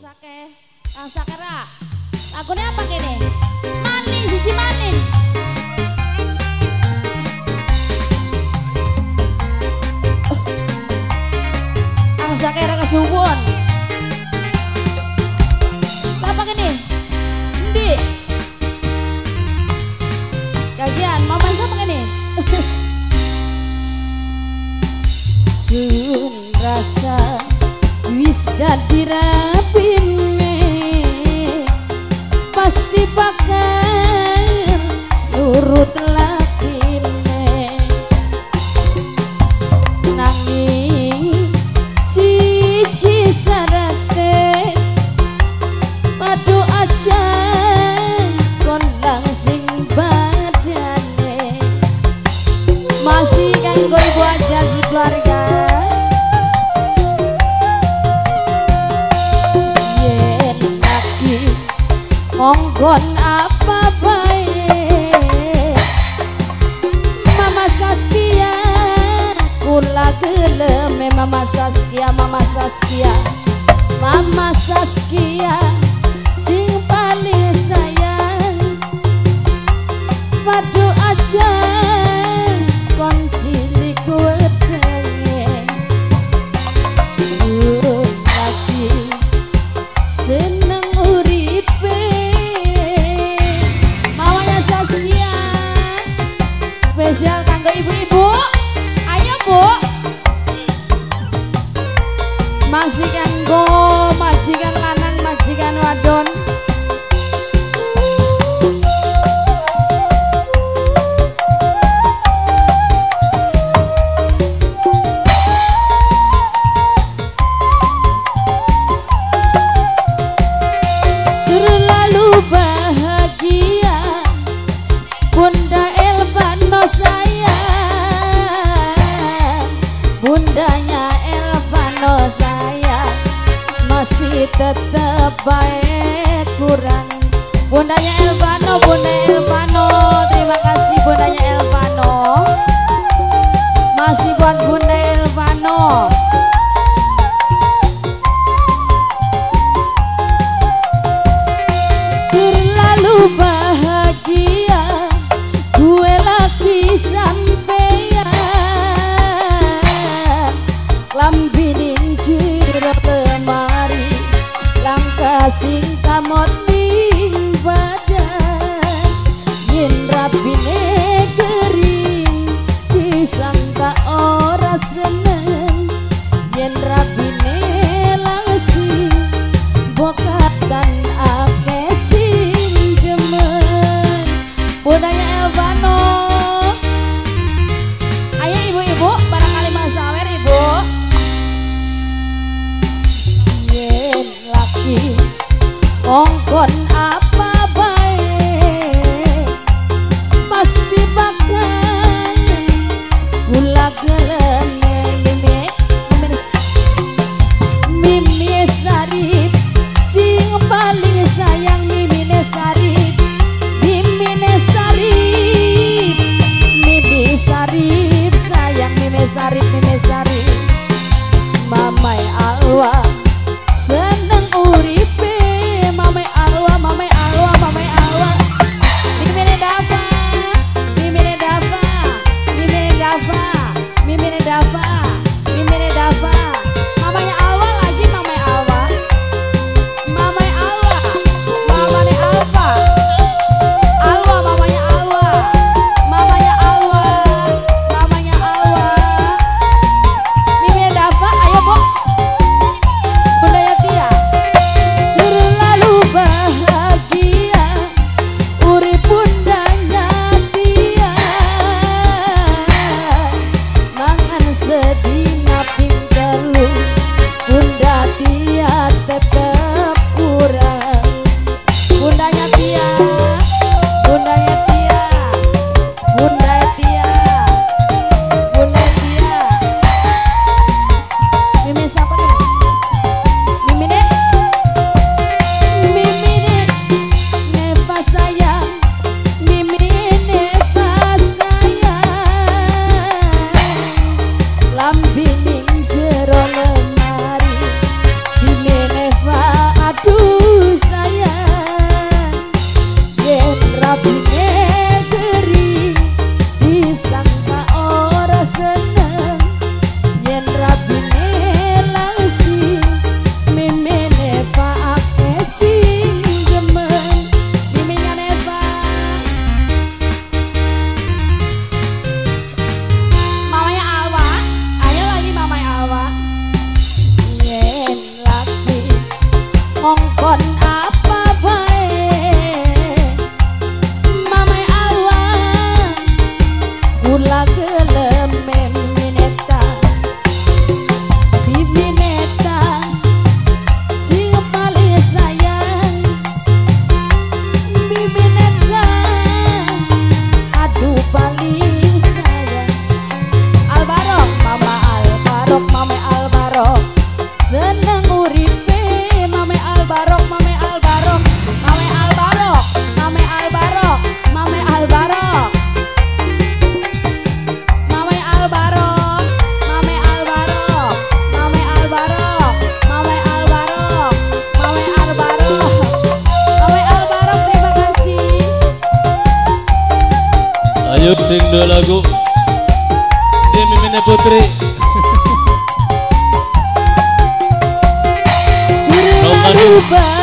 Sake, Kang Sakera. Lagunya apa gini? Maning, siji maning. Kang Sakera kesuwun. Apa gini? Ndi. Gagian, mama siapa gini? Sun rasa bisa dirapime pasti bakal monggon apa baik? Mama Saskia kula gelem. Mama Saskia Mama Saskia. Mama Saskia sing paling sayang. Padu aja Bunda Elvano sayang. Bundanya Elvano sayang. Masih tetap baik kurang. Bundanya Elvano, Ayo sing dua lagu. Dia putri Berubah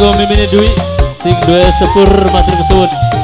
kanggo mimini duit, sing duwe sepur matur kesuwun.